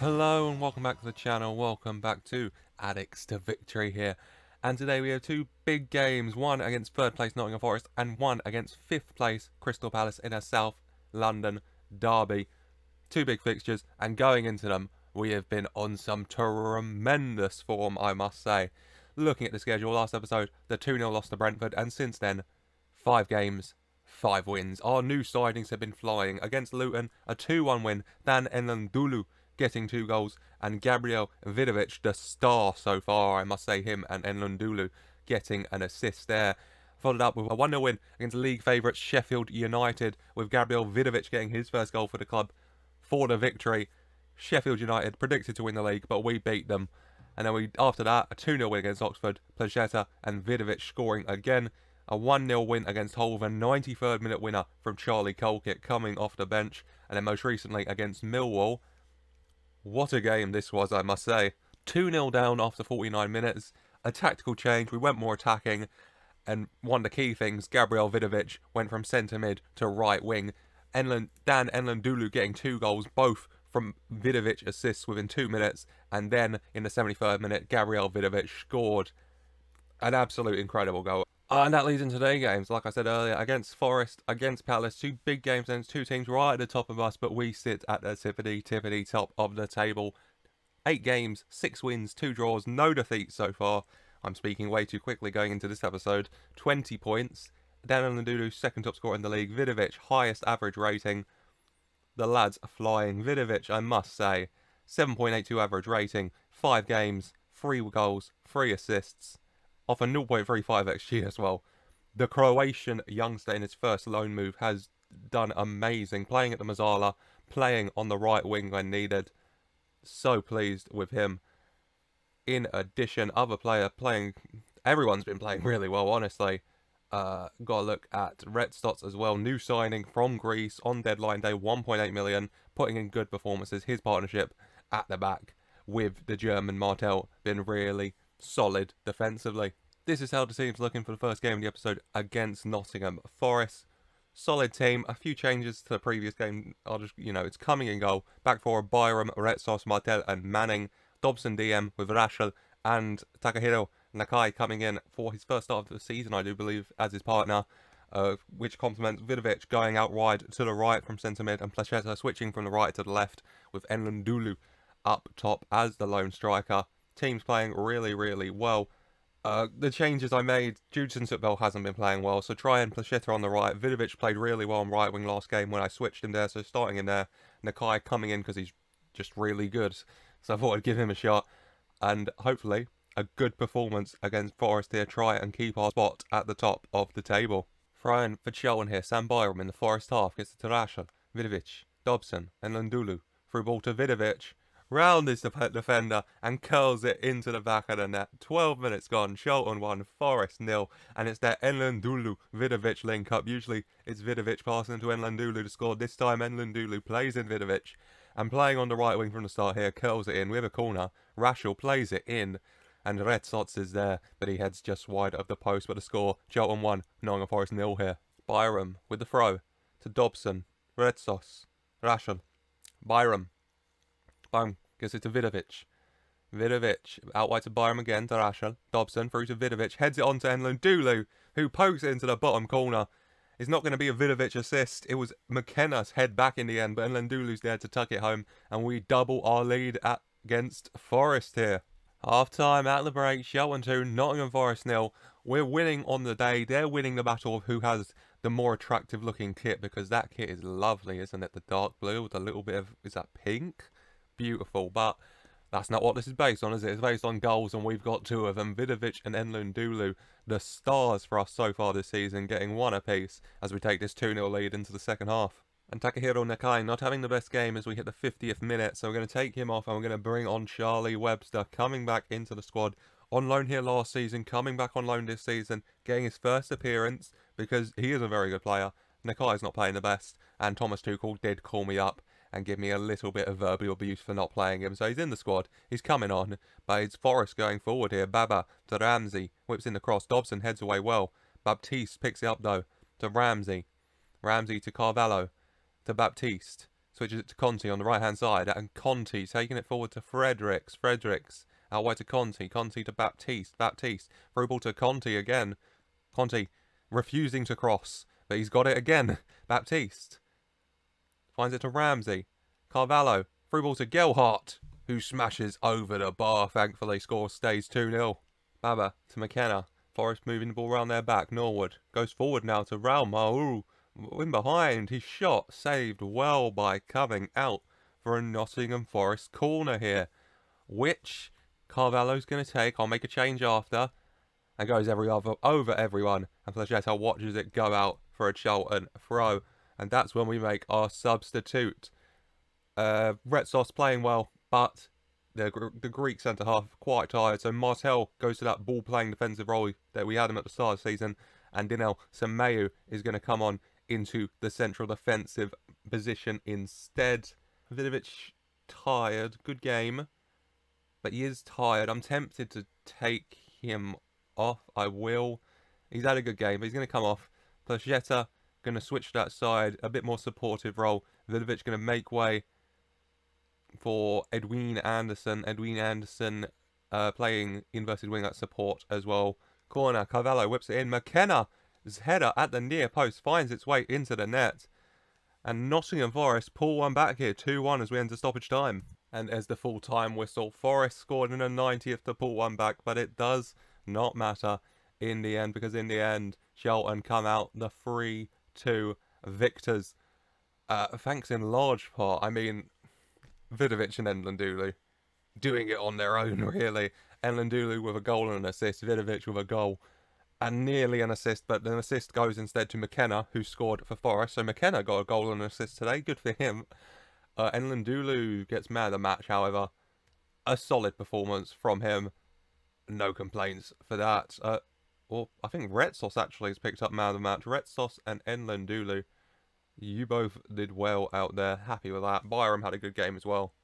Hello and welcome back to the channel, welcome back to Addicks to Victory here. And today we have two big games, one against third place Nottingham Forest and one against fifth place Crystal Palace in a South London derby. Two big fixtures and going into them we have been on some tremendous form I must say. Looking at the schedule last episode, the 2-0 loss to Brentford and since then, five games, five wins. Our new sidings have been flying. Against Luton, a 2-1 win, Dan N'Lundulu getting two goals, and Gabriel Vidovic, the star so far, I must say him and N'Lundulu getting an assist there. Followed up with a 1-0 win against league favourites Sheffield United, with Gabriel Vidovic getting his first goal for the club for the victory. Sheffield United predicted to win the league, but we beat them. And then we, after that, a 2-0 win against Oxford, Placheta and Vidovic scoring again. A 1-0 win against with 93rd minute winner from Charlie Colkett coming off the bench. And then most recently against Millwall, what a game this was, I must say. 2-0 down after 49 minutes. A tactical change. We went more attacking. And one of the key things, Gabriel Vidovic went from centre mid to right wing. Enlund, Dan N'Lundulu getting two goals, both from Vidovic assists within two minutes. And then in the 73rd minute, Gabriel Vidovic scored an absolute incredible goal. Uh, and that leads into today's games, like I said earlier, against Forest, against Palace, two big games against two teams right at the top of us, but we sit at the tippity tippity top of the table. Eight games, six wins, two draws, no defeats so far. I'm speaking way too quickly going into this episode. 20 points. Dan N'Lundulu, second top scorer in the league. Vidovic, highest average rating. The lads are flying. Vidovic, I must say, 7.82 average rating, five games, three goals, three assists off a 0.35 xG as well. The Croatian youngster in his first loan move has done amazing, playing at the Mezzala, playing on the right wing when needed. So pleased with him. In addition, other player playing, everyone's been playing really well, honestly. Uh, got to look at Red Retsos as well. New signing from Greece on deadline day, 1.8 million, putting in good performances. His partnership at the back with the German Martel been really solid defensively. This is how the team's looking for the first game of the episode against Nottingham Forest. Solid team, a few changes to the previous game. I'll just, you know, it's coming in goal. Back for Byram, Retsos, Martel, and Manning. Dobson DM with Rashel and Takahiro Nakai coming in for his first start of the season, I do believe, as his partner. Uh, which complements Vidovic going out wide to the right from centre mid and Placheta switching from the right to the left with N'Lundulu up top as the lone striker. Team's playing really, really well. Uh, the changes I made, Jude Soonsup-Bell hasn't been playing well, so try and Placheta on the right. Vidovic played really well on right wing last game when I switched him there, so starting in there. Nakai coming in because he's just really good, so I thought I'd give him a shot. And hopefully, a good performance against Forest here, try and keep our spot at the top of the table. Throwing for Charlton here, Sam Byram in the Forest half gets to Tarasha, Vidovic, Dobson, and N'Lundulu. Through ball to Vidovic, round the defender and curls it into the back of the net. 12 minutes gone, Charlton 1, Forest nil, and it's their N'Lundulu Vidovic link up. Usually it's Vidovic passing to N'Lundulu to score. This time N'Lundulu plays in Vidovic and playing on the right wing from the start here, curls it in with a corner. Rashel plays it in. And Retsos is there, but he heads just wide of the post. But the score, Charlton 1, Nottingham Forest nil here. Byram with the throw to Dobson, Retsos, Rashel, Byram, Bang. Gives it to Vidovic. Vidovic out wide to Byram again to Rashel. Dobson through to Vidovic. Heads it on to N'Lundulu, who pokes it into the bottom corner. It's not going to be a Vidovic assist. It was McKenna's head back in the end, but N'Lundulu's there to tuck it home. And we double our lead at, against Forest here. Half time at the break. Charlton 2, Nottingham Forest nil. We're winning on the day. They're winning the battle of who has the more attractive looking kit because that kit is lovely, isn't it? The dark blue with a little bit of, is that pink? Beautiful, but that's not what this is based on, is it? It's based on goals, and we've got two of them. Vidovic and N'Lundulu, the stars for us so far this season, getting one apiece as we take this 2-0 lead into the second half. And Takahiro Nakai not having the best game as we hit the 50th minute, so we're going to take him off and we're going to bring on Charlie Webster coming back into the squad. On loan here last season, coming back on loan this season, getting his first appearance because he is a very good player. Nakai is not playing the best, and Thomas Tuchel did call me up and give me a little bit of verbal abuse for not playing him. So he's in the squad. He's coming on. But it's Forest going forward here. Baba to Ramsey. Whips in the cross. Dobson heads away well. Baptiste picks it up though. To Ramsey. Ramsey to Carvalho. To Baptiste. Switches it to Conti on the right hand side. And Conti taking it forward to Fredericks. Fredericks out wide to Conti. Conti to Baptiste. Baptiste. Through ball to Conti again. Conti refusing to cross. But he's got it again. Baptiste. Finds it to Ramsey. Carvalho. Through ball to Gelhardt. Who smashes over the bar. Thankfully score stays 2-0. Baba to McKenna. Forest moving the ball around their back. Norwood goes forward now to Raul. In behind. His shot saved well by coming out for a Nottingham Forest corner here. Which Carvalho's going to take. I'll make a change after. And goes every other over everyone. And Placheta watches it go out for a Charlton throw. And that's when we make our substitute. Uh, Retsos playing well, but the, the Greek centre half quite tired. So Martel goes to that ball playing defensive role that we had him at the start of the season. And Dynel Simeu is going to come on into the central defensive position instead. Vidovic tired. Good game. But he is tired. I'm tempted to take him off. I will. He's had a good game, but he's going to come off. Placheta going to switch that side. A bit more supportive role. Vidovic going to make way for Edwin Anderson. Edwin Anderson uh, playing inverted wing at support as well. Corner, Carvalho whips it in. McKenna's header at the near post finds its way into the net. And Nottingham Forest pull one back here, 2-1 as we enter stoppage time. And as the full-time whistle, Forest scored in the 90th to pull one back, but it does not matter in the end, because in the end, Charlton come out the 3-2 victors. Uh, thanks in large part, I mean, Vidovic and N'Lundulu doing it on their own, really. N'Lundulu with a goal and an assist, Vidovic with a goal and nearly an assist, but an assist goes instead to McKenna, who scored for Forest. So McKenna got a goal and an assist today. Good for him. Uh, N'Lundulu gets man of the match, however. A solid performance from him. No complaints for that. Uh, well, I think Retsos actually has picked up man of the match. Retsos and N'Lundulu. You both did well out there. Happy with that. Byram had a good game as well.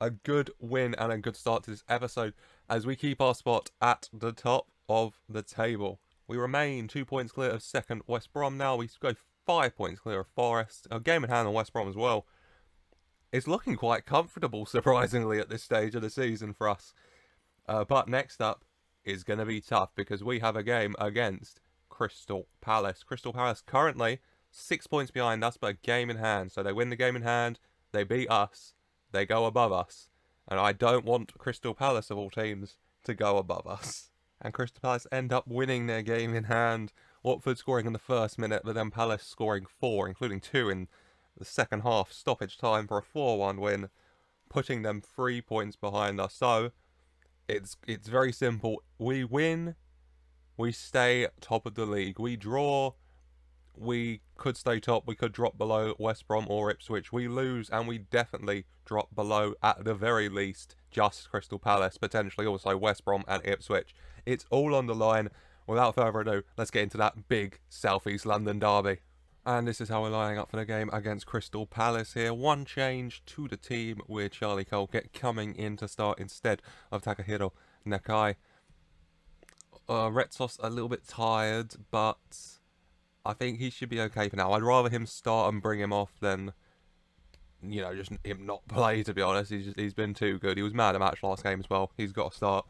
A good win and a good start to this episode as we keep our spot at the top of the table. We remain two points clear of second West Brom now. We go five points clear of Forest. A game in hand on West Brom as well. It's looking quite comfortable, surprisingly, at this stage of the season for us. Uh, but next up is going to be tough because we have a game against Crystal Palace. Crystal Palace currently six points behind us, but a game in hand. So they win the game in hand, they beat us, they go above us. And I don't want Crystal Palace, of all teams, to go above us. And Crystal Palace end up winning their game in hand. Watford scoring in the first minute, but then Palace scoring four, including two in the second half stoppage time for a 4-1 win, putting them three points behind us. So it's it's very simple. We win, we stay top of the league. We draw, we could stay top, we could drop below West Brom or Ipswich. We lose and we definitely drop below at the very least just Crystal Palace, potentially also West Brom and Ipswich. It's all on the line. Without further ado, let's get into that big South East London derby. And this is how we're lining up for the game against Crystal Palace here. One change to the team with Charlie Colkett coming in to start instead of Takahiro Nakai. Uh, Retsos a little bit tired, but I think he should be okay for now. I'd rather him start and bring him off than, you know, just him not play, to be honest. He's, just, he's been too good. He was mad at match last game as well. He's got to start.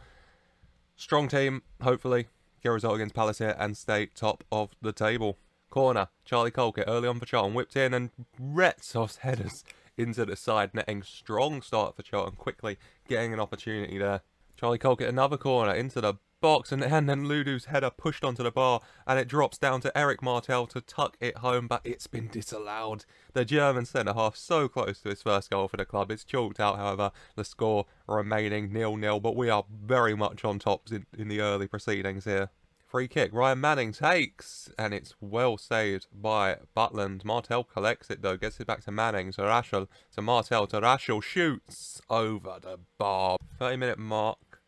Strong team, hopefully. Get a result against Palace here and stay top of the table. Corner, Charlie Colkett early on for Charlton, whipped in and Retsos headers into the side netting. Strong start for Charlton, quickly getting an opportunity there. Charlie Colkett another corner into the box and, and then Ludu's header pushed onto the bar and it drops down to Eric Martel to tuck it home but it's been disallowed. The German centre-half so close to his first goal for the club. It's chalked out however, the score remaining nil-nil but we are very much on top in, in the early proceedings here. Free kick, Ryan Manning takes, and it's well saved by Butland. Martel collects it though, gets it back to Manning, to Rashel, to Martel, to Rashel, shoots over the bar. 30 minute mark,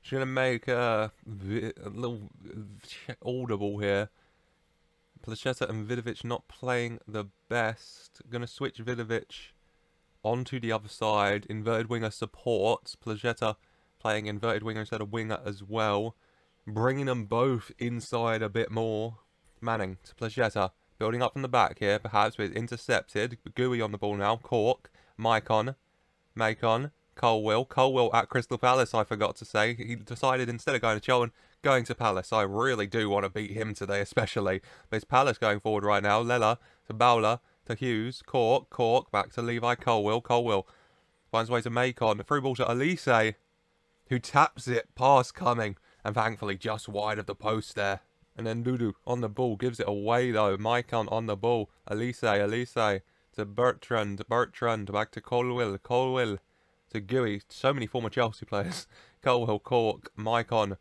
She's going to make a, a little audible here. Placheta and Vidovic not playing the best. Going to switch Vidovic onto the other side. Inverted winger supports. Placheta playing inverted winger instead of winger as well. Bringing them both inside a bit more. Manning to Placheta. Building up from the back here, perhaps, but intercepted. Guéhi on the ball now. Cork. Maicon. Macon. Colwill. Colwill at Crystal Palace, I forgot to say. He decided instead of going to Charlton, going to Palace. I really do want to beat him today, especially. It's Palace going forward right now. Lela to Bowler to Hughes. Cork. Cork. Back to Levi Colwill. Colwill finds way to Macon. Through ball to Olise, who taps it. Pass coming. And thankfully just wide of the post there. And then Dudu on the ball. Gives it away though. Maicon on the ball. Olise. Olise to Bertrand. Bertrand. Back to Colwill. Colwill to Guéhi. So many former Chelsea players. Colwill. Cork. Maicon.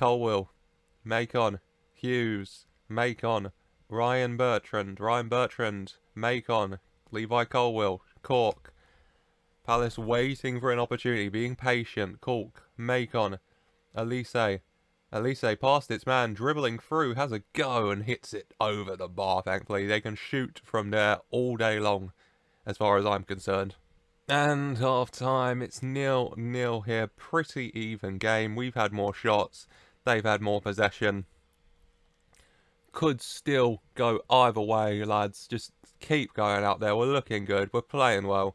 Colwill, Macon, Hughes, Macon, Ryan Bertrand, Ryan Bertrand, Macon, Levi Colwill, Cork. Palace waiting for an opportunity, being patient. Cork, Macon, Olise. Olise past its man, dribbling through, has a go and hits it over the bar, thankfully. They can shoot from there all day long, as far as I'm concerned. And half time, it's nil nil here. Pretty even game. We've had more shots. They've had more possession. Could still go either way, lads. Just keep going out there. We're looking good. We're playing well.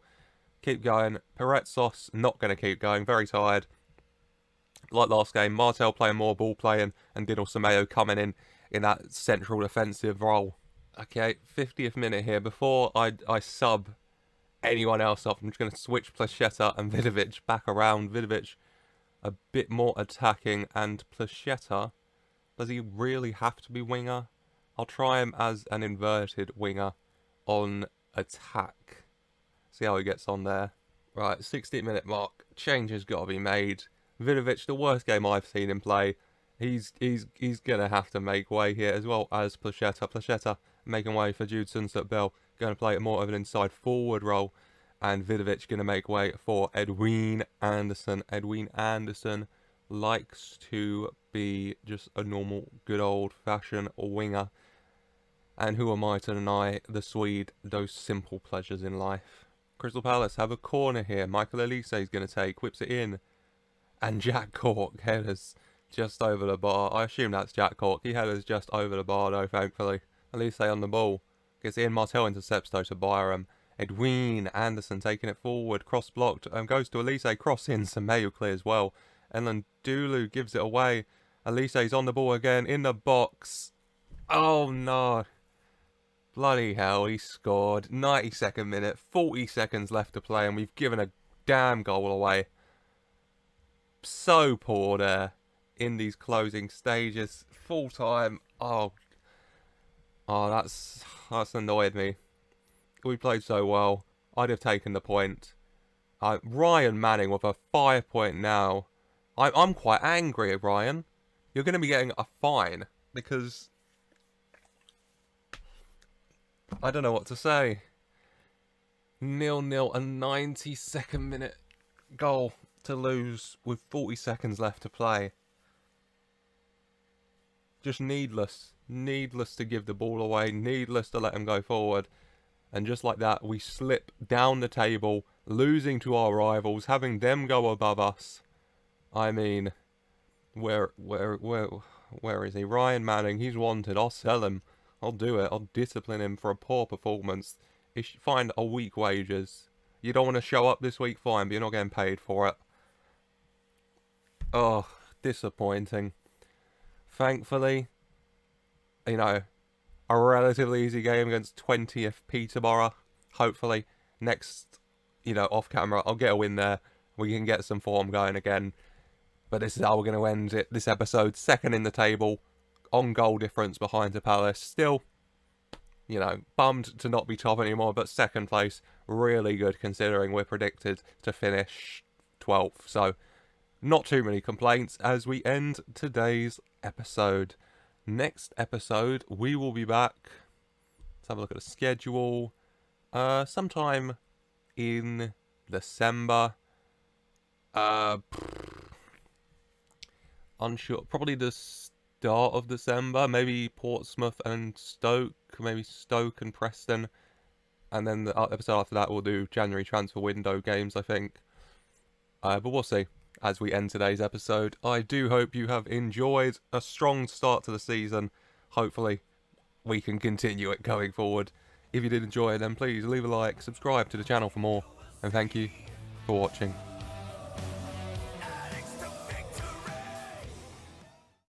Keep going. Peretsos not going to keep going. Very tired. Like last game, Martel playing more ball playing and Dynel Simeu coming in in that central defensive role. Okay, 50th minute here. Before I, I sub anyone else off, I'm just going to switch Placheta and Vidovic back around. Vidovic a bit more attacking. And Placheta, does he really have to be winger? I'll try him as an inverted winger on attack. See how he gets on there. Right, 60 minute mark. Change has got to be made. Vidovic, the worst game I've seen him play. He's he's he's gonna have to make way here as well as Placheta. Placheta making way for Jude Soonsup-Bell. Gonna play more of an inside forward role and Vidovic going to make way for Edwin Anderson. Edwin Anderson likes to be just a normal, good old-fashioned winger. And who am I to deny the Swede those simple pleasures in life? Crystal Palace have a corner here. Michael Olise is going to take, whips it in. And Jack Cork headers just over the bar. I assume that's Jack Cork. He headers just over the bar though, thankfully. Olise on the ball. Gets in, Martel intercepts though to Byram. Edwin Anderson taking it forward, cross blocked, um, goes to Olise, cross in, Simeu clears well. Ellen Dulu gives it away. Olise's on the ball again, in the box. Oh no. Bloody hell, he scored. 92nd minute, 40 seconds left to play, and we've given a damn goal away. So poor there in these closing stages. Full time. Oh, oh, that's that's annoyed me we played so well. I'd have taken the point. Uh, Ryan Manning with a five point now. I, I'm quite angry, Ryan. You're going to be getting a fine because I don't know what to say. Nil nil, a 92nd minute goal to lose with 40 seconds left to play. Just needless. Needless to give the ball away. Needless to let him go forward. And just like that, we slip down the table, losing to our rivals, having them go above us. I mean, where, where, where, where is he? Ryan Manning, he's wanted. I'll sell him. I'll do it. I'll discipline him for a poor performance. Find a week wages. You don't want to show up this week, fine, but you're not getting paid for it. Oh, disappointing. Thankfully, you know, a relatively easy game against 20th Peterborough. Hopefully, next, you know, off camera, I'll get a win there. We can get some form going again. But this is how we're going to end it. This episode, second in the table, on goal difference behind the Palace. Still, you know, bummed to not be top anymore, but second place, really good considering we're predicted to finish 12th. So, not too many complaints as we end today's episode next episode, we will be back. Let's have a look at the schedule. Uh, sometime in December. Uh, unsure. Probably the start of December. Maybe Portsmouth and Stoke. Maybe Stoke and Preston. And then the episode after that, we'll do January transfer window games, I think. Uh, but we'll see as we end today's episode. I do hope you have enjoyed a strong start to the season. Hopefully, we can continue it going forward. If you did enjoy it, then please leave a like, subscribe to the channel for more, and thank you for watching.